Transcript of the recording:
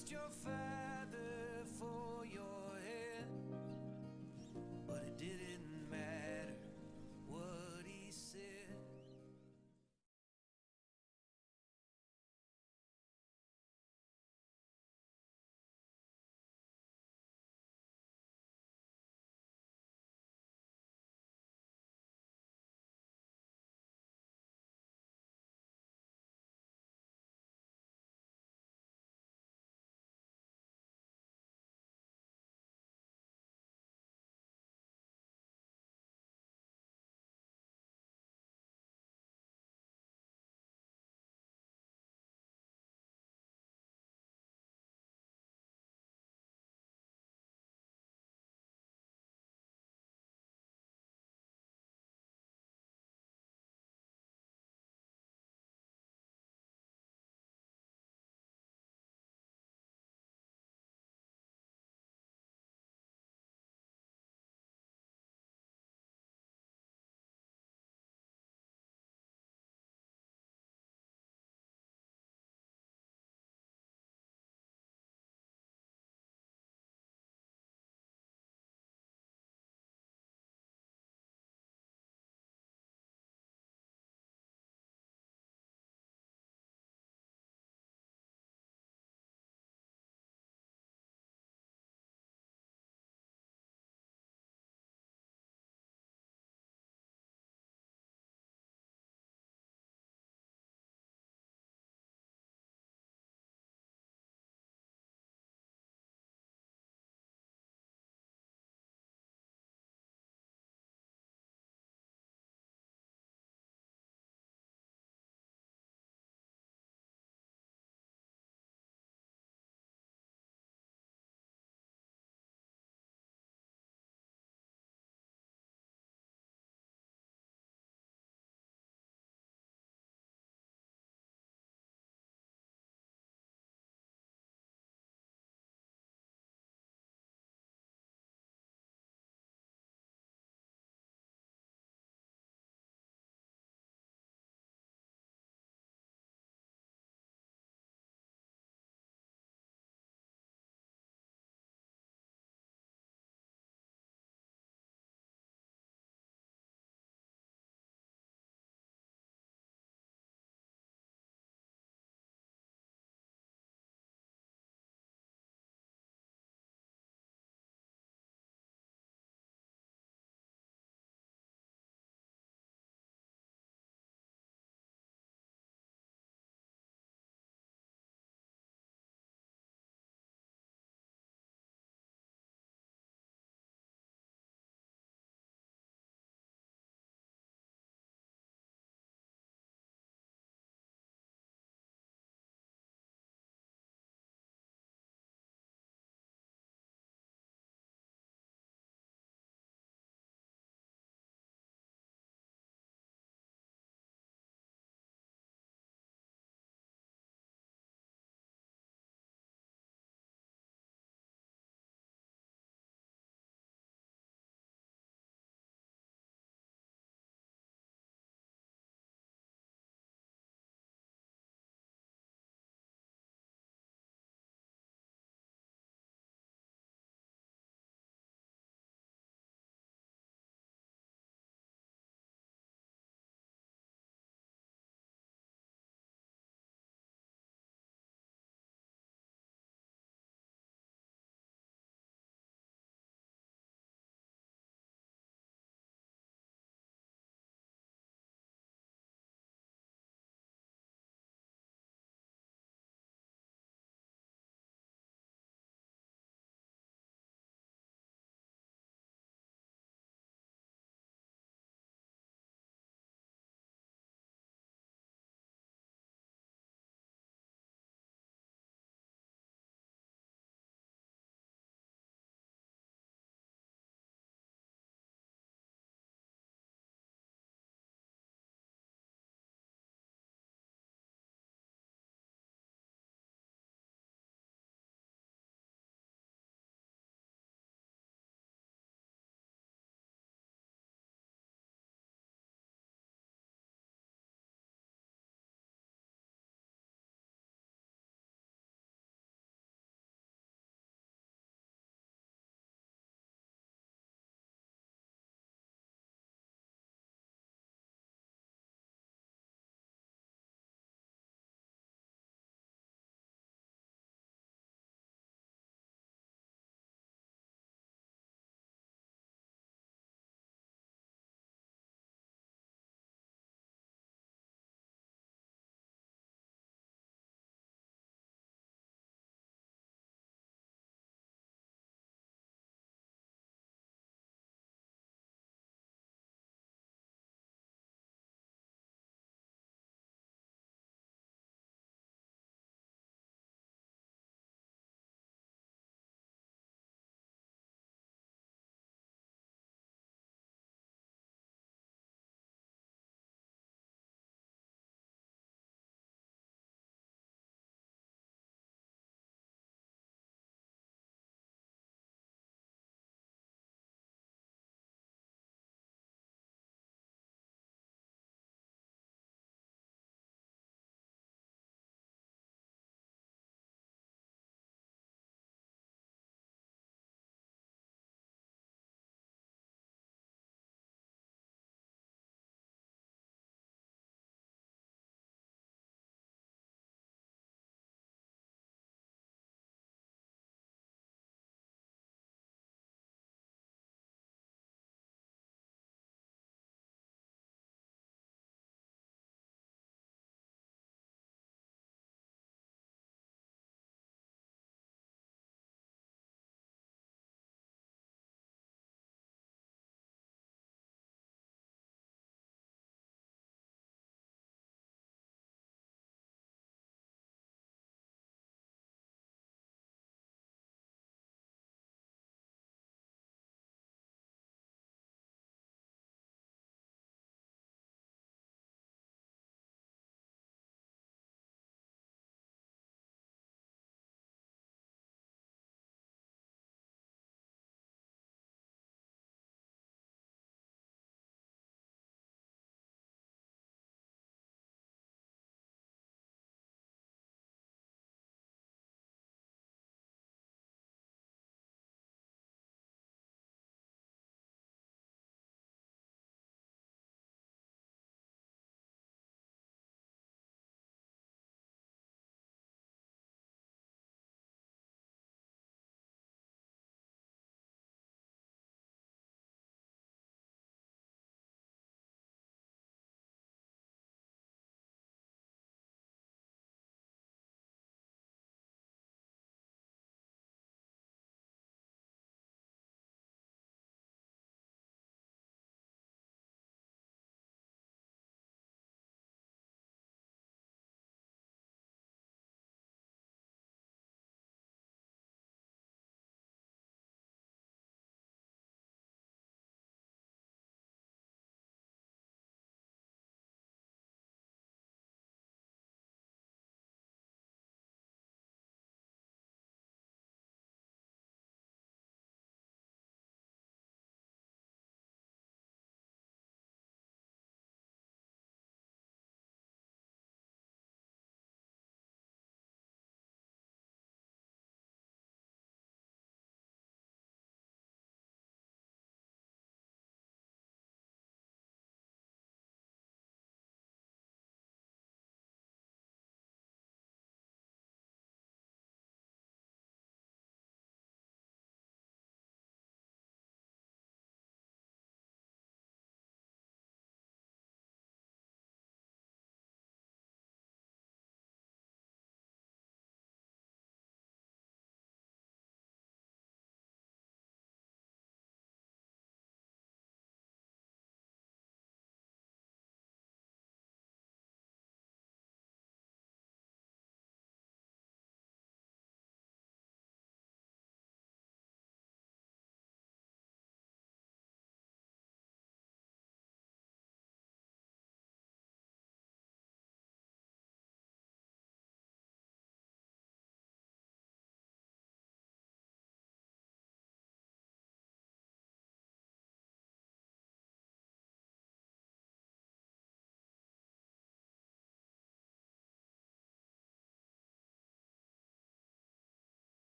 past your face